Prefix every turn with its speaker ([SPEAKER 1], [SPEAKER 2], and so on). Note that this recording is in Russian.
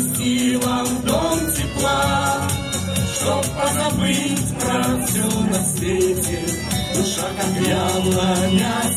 [SPEAKER 1] принести вам дом тепла, Чтоб позабыть про все на свете, Душа как вяла мясо.